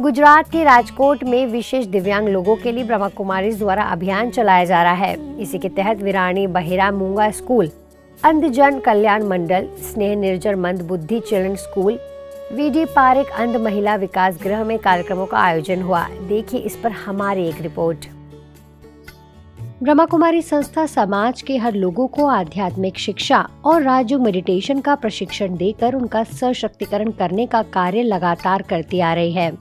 गुजरात के राजकोट में विशेष दिव्यांग लोगों के लिए ब्रह्मा कुमारी द्वारा अभियान चलाया जा रहा है। इसी के तहत विरानी बहिरा मूँगा स्कूल, अंधजन कल्याण मंडल, स्नेह निर्जर मंद बुद्धि चिल्ड्रन स्कूल वीडी पारिक अंध महिला विकास गृह में कार्यक्रमों का आयोजन हुआ। देखिए इस पर हमारी एक रिपोर्ट। ब्रह्मा कुमारी संस्था समाज के हर लोगों को आध्यात्मिक शिक्षा और राजयोग मेडिटेशन का प्रशिक्षण देकर उनका सशक्तिकरण करने का कार्य लगातार करती आ रही है।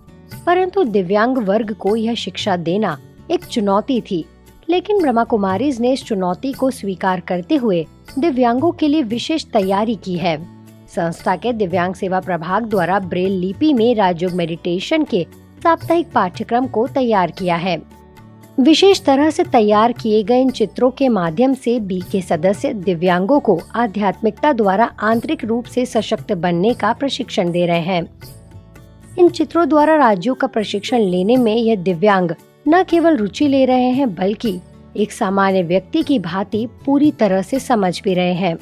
परंतु दिव्यांग वर्ग को यह शिक्षा देना एक चुनौती थी। लेकिन ब्रह्मा कुमारी ने इस चुनौती को स्वीकार करते हुए दिव्यांगों के लिए विशेष तैयारी की है। संस्था के दिव्यांग सेवा प्रभाग द्वारा ब्रेल लिपि में राजयोग मेडिटेशन के साप्ताहिक पाठ्यक्रम को तैयार किया है। विशेष तरह से तैयार किए गए इन चित्रों के माध्यम से बी के सदस्य दिव्यांगों को आध्यात्मिकता द्वारा आंतरिक रूप से सशक्त बनने का प्रशिक्षण दे रहे हैं। इन चित्रों द्वारा राज्यों का प्रशिक्षण लेने में यह दिव्यांग न केवल रुचि ले रहे हैं बल्कि एक सामान्य व्यक्ति की भांति पूरी तरह से समझ भी रहे हैं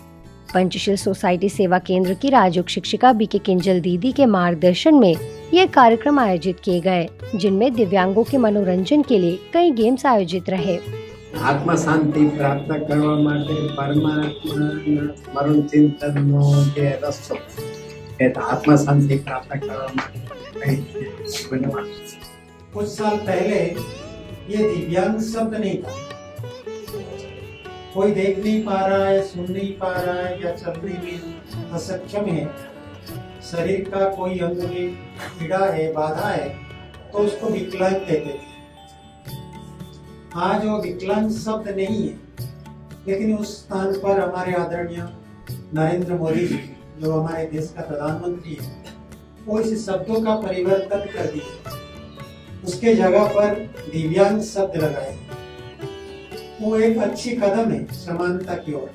पंचशील सोसाइटी सेवा केंद्र की राजयोग शिक्षिका बी के किंजल दीदी के मार्गदर्शन में ये कार्यक्रम आयोजित किए गए जिनमें दिव्यांगों के मनोरंजन के लिए कई गेम्स आयोजित रहे આત્મ શાંતિ પ્રાપ્ત કરવા માટે પરમાત્માના સ્મરણ ચિંતનનો જે રસ્તો आत्मा शांति प्राप्त करना कुछ साल पहले ये दिव्यांग शब्द नहीं था कोई देख नहीं पा रहा है सुन नहीं पा रहा है या चलने में असक्षम है शरीर का कोई अंग में पीड़ा है बाधा है तो उसको विकलांग कहते थे आज वो विकलांग शब्द नहीं है लेकिन उस स्थान पर हमारे आदरणीय नरेंद्र मोदी जी जो हमारे देश का प्रधानमंत्री है, वो इस शब्दों का परिवर्तन कर दिए। उसके जगह पर दिव्यांग शब्द लगाए। वो एक अच्छी कदम है, समानता की ओर।